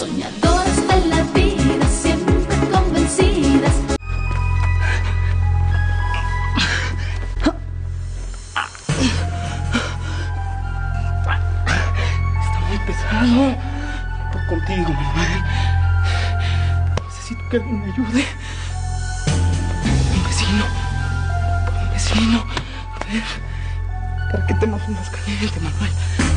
Soñadoras de la vida, siempre convencidas. Está muy pesado. Por contigo, madre. Necesito que alguien me ayude. Un vecino. Un vecino. A ver. Para que te más caliente, Manuel.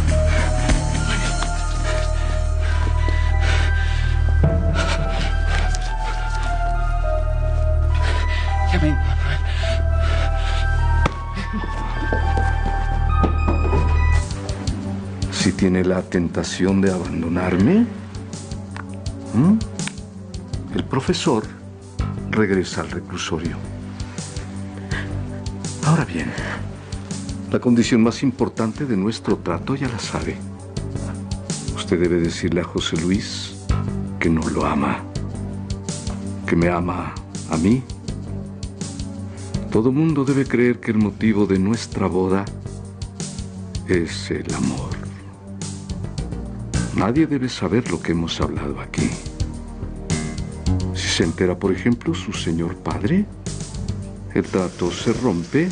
Si tiene la tentación de abandonarme, el profesor regresa al reclusorio. Ahora bien, la condición más importante de nuestro trato ya la sabe. Usted debe decirle a José Luis que no lo ama, que me ama a mí. Todo mundo debe creer que el motivo de nuestra boda es el amor. Nadie debe saber lo que hemos hablado aquí. Si se entera, por ejemplo, su señor padre, el trato se rompe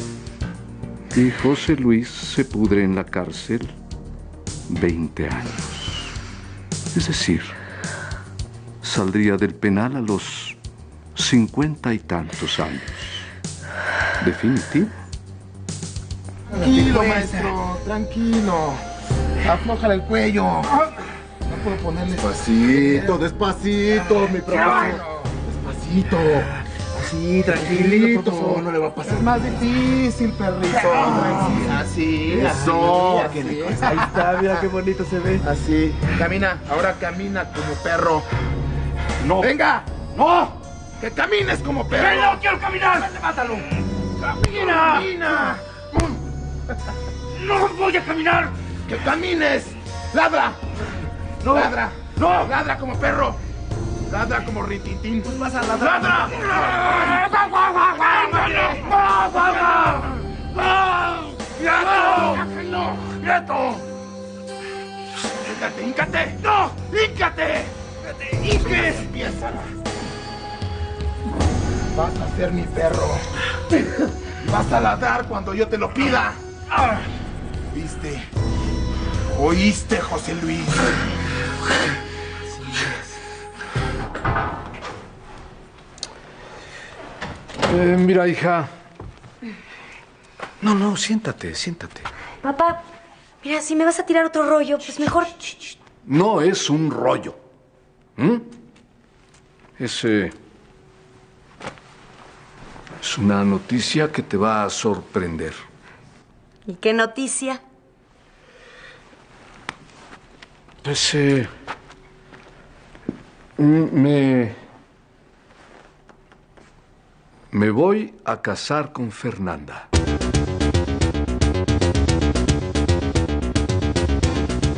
y José Luis se pudre en la cárcel 20 años. Es decir, saldría del penal a los cincuenta y tantos años. Definitivo. Tranquilo, maestro, tranquilo. Aflójale el cuello. No puedo ponerle. Despacito, despacito, mi profesor. Despacito. Así, tranquilito. no le va a pasar. Es más difícil, perrito. Así, Eso. así. Ahí está, mira qué bonito se ve. Así. Camina, ahora camina como perro. No. ¡Venga! ¡No! ¡Que camines como perro! ¡No quiero caminar! ¡Mátalo! ¡Camina! ¡Camina! ¡No voy a caminar! ¡Que camines! ¡Ladra! No. ¡Ladra! ¡No! ¡Ladra como perro! ¡Ladra como ritintín! Pues vas a ¡Ladra! ¡Nieto! ¡Nieto! ¡Híncate, híncate! ¡No! ¡Híncate! ¡Híncate! ¡Empiézala! Vas a ser mi perro. Vas a ladrar cuando yo te lo pida. ¿Viste? ¿Oíste, José Luis? Eh, mira, hija. No, no, siéntate, siéntate. Papá, mira, si me vas a tirar otro rollo, pues mejor. No es un rollo. ¿Mm? Es, eh, es una noticia que te va a sorprender. ¿Y qué noticia? Pues, eh, me... Me voy a casar con Fernanda.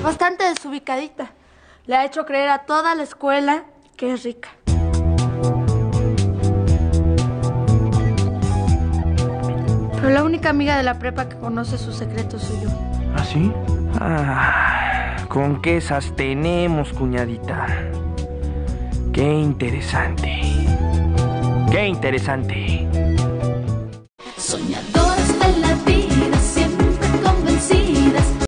Bastante desubicadita. Le ha hecho creer a toda la escuela que es rica. Pero la única amiga de la prepa que conoce sus secretos soy yo. ¿Ah, sí? Ah, con qué esas tenemos, cuñadita. Qué interesante. Qué interesante.